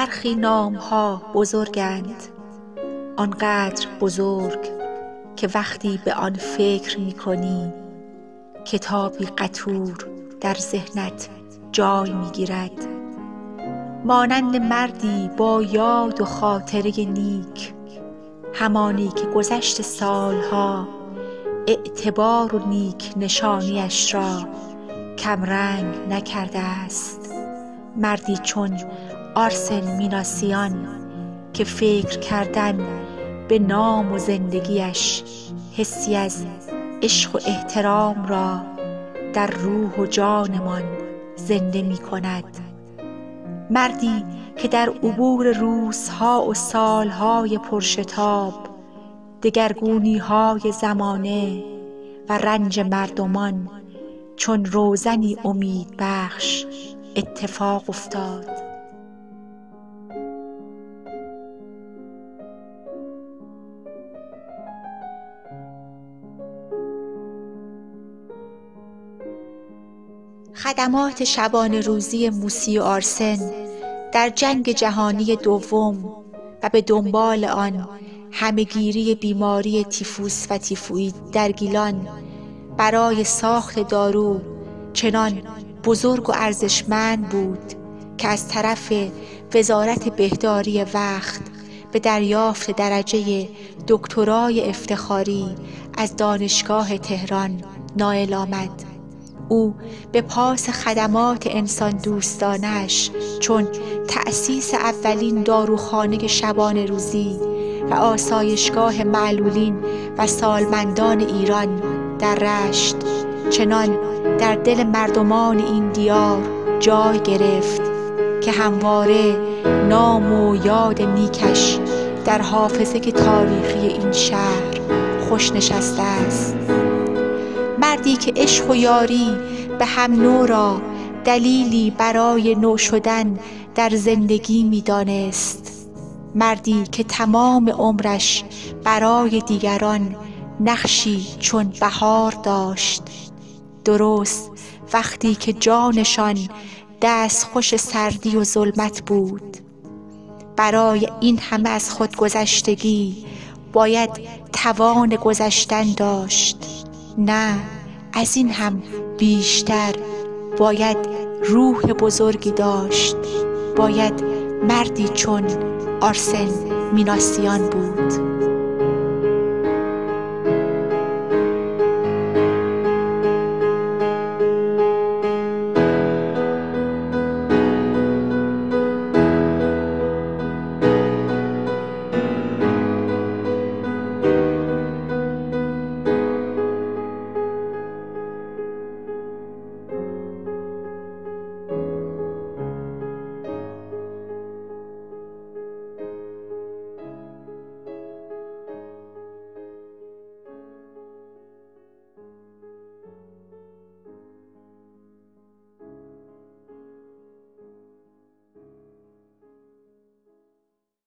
برخی نامها بزرگند. آنقدر بزرگ که وقتی به آن فکر می کنی کتابی قطور در ذهنت جای می گیرد مانند مردی با یاد و خاطره نیک همانی که گذشت سالها اعتبار و نیک نشانیش را کمرنگ نکرده است. مردی چون آرسن میناسیان که فکر کردن به نام و زندگیش حسی از عشق و احترام را در روح و جانمان زنده می کند. مردی که در عبور روزها و سالهای پرشتاب دگرگونیهای زمانه و رنج مردمان چون روزنی امیدبخش اتفاق افتاد. خدمات شبانهروزی موسی و آرسن در جنگ جهانی دوم و به دنبال آن همهگیری بیماری تیفوس و تیفوئید در گیلان برای ساخت دارو چنان بزرگ و ارزشمند بود که از طرف وزارت بهداری وقت به دریافت درجه دکترای افتخاری از دانشگاه تهران نائل آمد. او به پاس خدمات انسان دوستانش چون تأسیس اولین داروخانه شبانه روزی و آسایشگاه معلولین و سالمندان ایران در رشت. چنان در دل مردمان این دیار جای گرفت که همواره نام و یاد نیکش در حافظه تاریخی این شهر خوش نشسته است. مردی که عشق و یاری به هم نو را دلیلی برای نو شدن در زندگی می دانست مردی که تمام عمرش برای دیگران نقشی چون بهار داشت. درست وقتی که جانشان دستخوش سردی و ظلمت بود. برای این همه از خودگذشتگی باید توان گذشتن داشت. نه. از این هم بیشتر باید روح بزرگی داشت. باید مردی چون آرسن میناسیان بود.